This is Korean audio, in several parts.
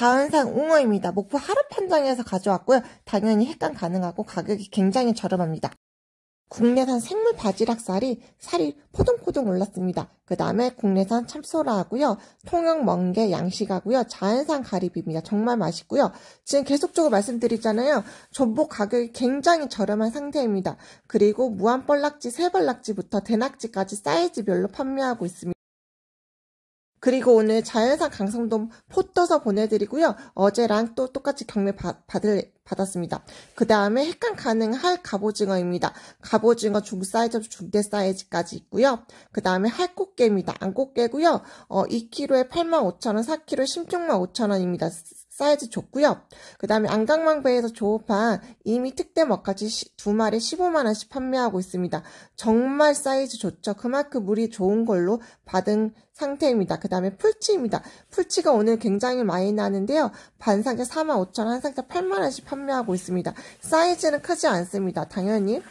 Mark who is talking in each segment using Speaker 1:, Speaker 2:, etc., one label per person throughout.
Speaker 1: 자은상 웅어입니다. 목포 하루판장에서 가져왔고요. 당연히 획간 가능하고 가격이 굉장히 저렴합니다. 국내산 생물 바지락살이 살이 포동포동 올랐습니다. 그 다음에 국내산 참소라하고요. 통영 멍게 양식하고요. 자연산 가리비입니다. 정말 맛있고요. 지금 계속적으로 말씀드리잖아요. 전복 가격이 굉장히 저렴한 상태입니다. 그리고 무한 뻘락지, 세벌락지부터 대낙지까지 사이즈별로 판매하고 있습니다. 그리고 오늘 자연산 감성돔 포 떠서 보내드리고요. 어제랑 또 똑같이 경매 받, 받을, 받았습니다. 그 다음에 횟감 가능 활갑오징어입니다. 갑오징어 중사이즈, 중대 사이즈까지 있고요. 그 다음에 활꽃게입니다. 암꽃게고요. 어, 2kg에 85,000원, 4kg 16,500원입니다. 사이즈 좋고요. 그 다음에 안강망배에서 조업한 2미 특대 먹갈치 두 마리 15만원씩 판매하고 있습니다. 정말 사이즈 좋죠. 그만큼 물이 좋은 걸로 받은 상태입니다. 그 다음에 풀치입니다. 풀치가 오늘 굉장히 많이 나는데요. 반상자 45,000원, 한 상자 8만원씩 판매하고 있습니다. 사이즈는 크지 않습니다. 당연히.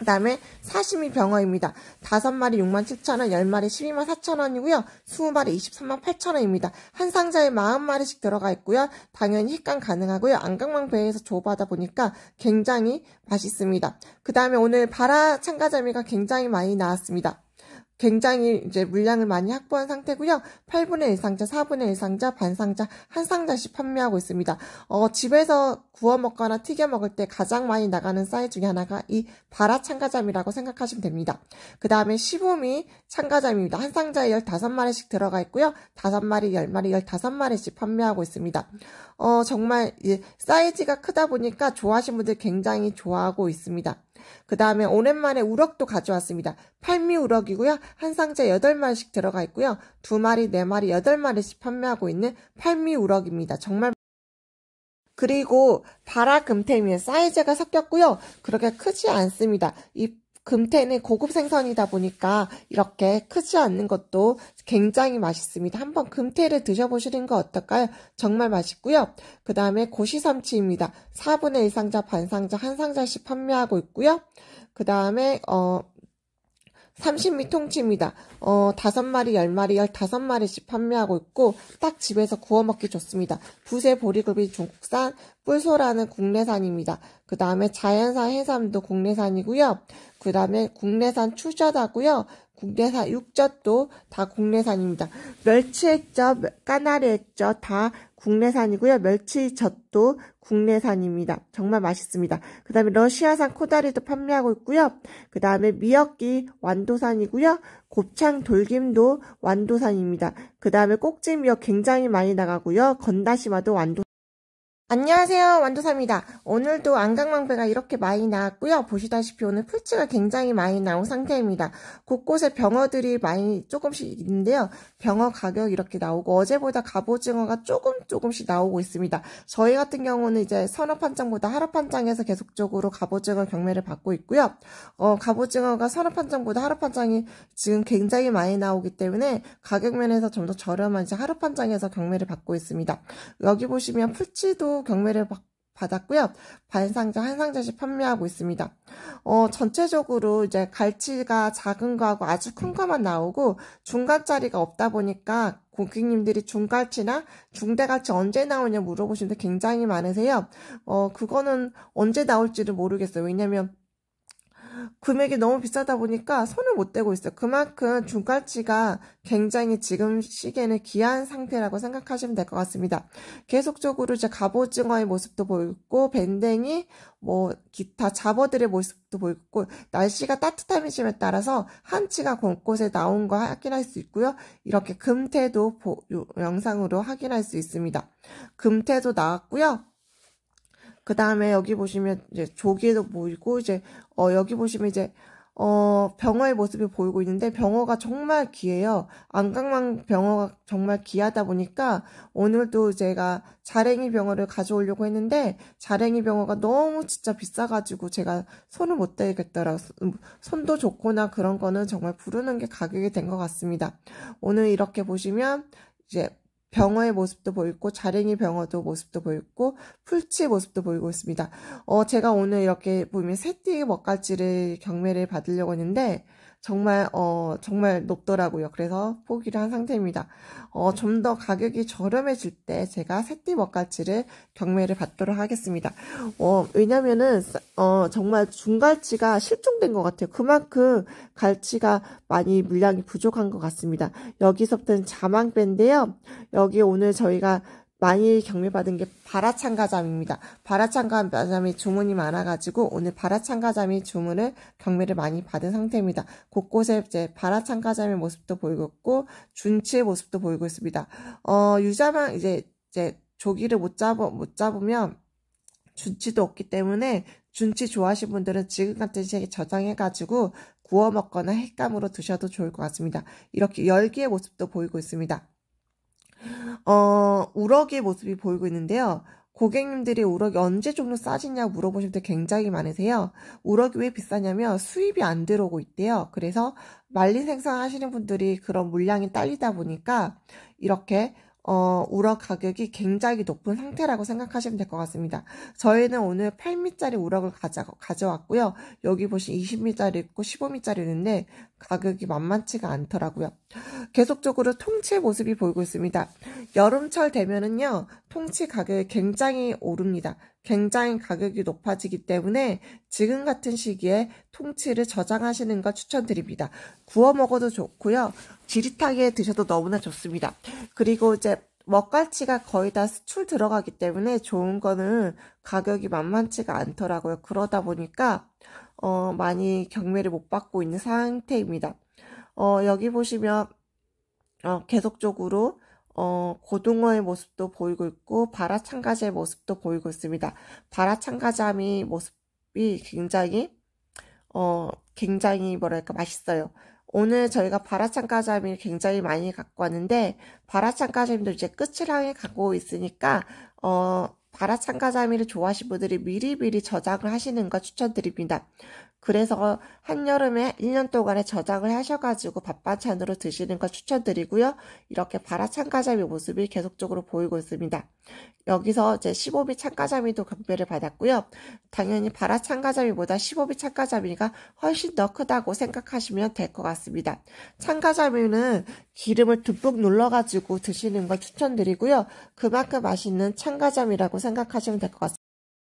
Speaker 1: 그 다음에 사시미 병어입니다. 5마리 67,000원, 10마리 124,000원이고요. 20마리 23만 8천원입니다. 한 상자에 40마리씩 들어가 있고요. 당연히 식감 가능하고요. 안강망 배에서 조받아 보니까 굉장히 맛있습니다. 그 다음에 오늘 바라 참가자미가 굉장히 많이 나왔습니다. 굉장히 이제 물량을 많이 확보한 상태고요. 8분의 1상자, 4분의 1상자, 반상자, 한 상자씩 판매하고 있습니다. 어, 집에서 구워 먹거나 튀겨 먹을 때 가장 많이 나가는 사이즈 중에 하나가 이 바라 참가잠이라고 생각하시면 됩니다. 그 다음에 시보미 참가잠입니다. 한 상자에 15마리씩 들어가 있고요. 5마리, 10마리, 15마리씩 판매하고 있습니다. 어, 정말 사이즈가 크다 보니까 좋아하시는 분들 굉장히 좋아하고 있습니다. 그 다음에 오랜만에 우럭도 가져왔습니다. 팔미 우럭이고요. 한 상자에 8마리씩 들어가 있고요. 2마리, 4마리, 8마리씩 판매하고 있는 팔미 우럭입니다. 정말 그리고 바라 금태미에 사이즈가 섞였고요. 그렇게 크지 않습니다. 이 금태는 고급 생선이다 보니까 이렇게 크지 않는 것도 굉장히 맛있습니다. 한번 금태를 드셔보시는 거 어떨까요? 정말 맛있고요. 그 다음에 고시삼치입니다. 4분의 1상자, 반상자, 한 상자씩 판매하고 있고요. 그 다음에 어 30미 통치입니다. 어, 5마리, 10마리, 15마리씩 판매하고 있고, 딱 집에서 구워 먹기 좋습니다. 부세 보리굴비 중국산, 뿔소라는 국내산입니다. 그 다음에 자연산 해삼도 국내산이고요. 그 다음에 국내산 추젓하고요. 국내산 육젓도 다 국내산입니다. 멸치액젓, 까나리 액젓 다 국내산이고요. 멸치젓도 국내산입니다. 정말 맛있습니다. 그 다음에 러시아산 코다리도 판매하고 있고요. 그 다음에 미역기 완도산이고요. 곱창 돌김도 완도산입니다. 그 다음에 꼭지미역 굉장히 많이 나가고요. 건다시마도 완도 안녕하세요 완도사입니다. 오늘도 안강망배가 이렇게 많이 나왔고요. 보시다시피 오늘 풀치가 굉장히 많이 나온 상태입니다. 곳곳에 병어들이 많이 조금씩 있는데요. 병어 가격 이렇게 나오고 어제보다 갑오징어가 조금 조금씩 나오고 있습니다. 저희 같은 경우는 이제 선업 판장보다 하루판장에서 계속적으로 갑오징어 경매를 받고 있고요. 어, 갑오징어가 선업 판장보다 하루판장이 지금 굉장히 많이 나오기 때문에 가격 면에서 좀 더 저렴한 이제 하루판장에서 경매를 받고 있습니다. 여기 보시면 풀치도 경매를 받았고요. 반 상자 한 상자씩 판매하고 있습니다. 어, 전체적으로 이제 갈치가 작은 거하고 아주 큰 거만 나오고 중간짜리가 없다 보니까 고객님들이 중갈치나 중대갈치 언제 나오냐 물어보시는데 굉장히 많으세요. 어, 그거는 언제 나올지를 모르겠어요. 왜냐면 금액이 너무 비싸다 보니까 손을 못 대고 있어요. 그만큼 중가치가 굉장히 지금 시기에는 귀한 상태라고 생각하시면 될 것 같습니다. 계속적으로 이제 갑오징어의 모습도 보이고 밴댕이 뭐 기타 잡어들의 모습도 보이고 날씨가 따뜻함이심에 따라서 한치가 곳곳에 나온 거 확인할 수 있고요. 이렇게 금태도 보, 영상으로 확인할 수 있습니다. 금태도 나왔고요. 그 다음에 여기 보시면 이제 조개도 보이고 이제 어 여기 보시면 이제 어 병어의 모습이 보이고 있는데 병어가 정말 귀해요. 안강망 병어가 정말 귀하다 보니까 오늘도 제가 자랭이 병어를 가져오려고 했는데 자랭이 병어가 너무 진짜 비싸가지고 제가 손을 못 대겠더라. 손도 좋거나 그런 거는 정말 부르는 게 가격이 된 것 같습니다. 오늘 이렇게 보시면 이제 병어의 모습도 보이고 자랭이 병어도 모습도 보이고 풀치 모습도 보이고 있습니다. 어 제가 오늘 이렇게 보면 새띠 먹갈치를 경매를 받으려고 했는데 정말 어 정말 높더라고요. 그래서 포기를 한 상태입니다. 어 좀 더 가격이 저렴해질 때 제가 새띠 먹갈치를 경매를 받도록 하겠습니다. 어 왜냐면은 어 정말 중갈치가 실종된 것 같아요. 그만큼 갈치가 많이 물량이 부족한 것 같습니다. 여기서부터는 자망배인데요. 여기 오늘 저희가 많이 경매받은 게 바라창가잠입니다. 바라창가잠이 주문이 많아가지고 오늘 바라창가잠이 주문을 경매를 많이 받은 상태입니다. 곳곳에 이제 바라창가잠의 모습도 보이고 있고 준치의 모습도 보이고 있습니다. 어, 유자만 이제 이제 조기를 못 잡아 못 잡으면 준치도 없기 때문에 준치 좋아하시는 분들은 지금 같은 시기에 저장해가지고 구워 먹거나 햇감으로 드셔도 좋을 것 같습니다. 이렇게 열기의 모습도 보이고 있습니다. 어, 우럭의 모습이 보이고 있는데요. 고객님들이 우럭이 언제 종류 싸지냐고 물어보실 때 굉장히 많으세요. 우럭이 왜 비싸냐면 수입이 안 들어오고 있대요. 그래서 말린 생산 하시는 분들이 그런 물량이 딸리다 보니까 이렇게 어, 우럭 가격이 굉장히 높은 상태라고 생각하시면 될 것 같습니다. 저희는 오늘 8미짜리 우럭을 가져, 가져왔고요. 여기 보시 20미짜리 있고 15미짜리 있는데 가격이 만만치가 않더라고요. 계속적으로 통치 모습이 보이고 있습니다. 여름철 되면은요, 통치 가격이 굉장히 오릅니다. 굉장히 가격이 높아지기 때문에 지금 같은 시기에 통치를 저장하시는 거 추천드립니다. 구워 먹어도 좋고요. 지릿하게 드셔도 너무나 좋습니다. 그리고 이제 먹갈치가 거의 다 수출 들어가기 때문에 좋은 거는 가격이 만만치가 않더라고요. 그러다 보니까 어, 많이 경매를 못 받고 있는 상태입니다. 어, 여기 보시면 어, 계속적으로 어, 고등어의 모습도 보이고 있고 바라창가자의 모습도 보이고 있습니다. 바라창가자미 모습이 굉장히 어, 굉장히 뭐랄까 맛있어요. 오늘 저희가 바라창가자미를 굉장히 많이 갖고 왔는데 바라창가자미도 이제 끝을 향해 가고 있으니까 어, 바라창가자미를 좋아하시는 분들이 미리미리 저장을 하시는 거 추천드립니다. 그래서 한여름에 1년 동안에 저장을 하셔가지고 밥반찬으로 드시는 거 추천드리고요. 이렇게 바라창가자미 모습이 계속적으로 보이고 있습니다. 여기서 이제 15비 창가자미도 경배를 받았고요. 당연히 바라창가자미보다 15비 창가자미가 훨씬 더 크다고 생각하시면 될 것 같습니다. 창가자미는 기름을 듬뿍 눌러가지고 드시는 걸 추천드리고요. 그만큼 맛있는 창가자미라고 생각하시면 될 것 같습니다.